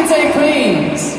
can take, please.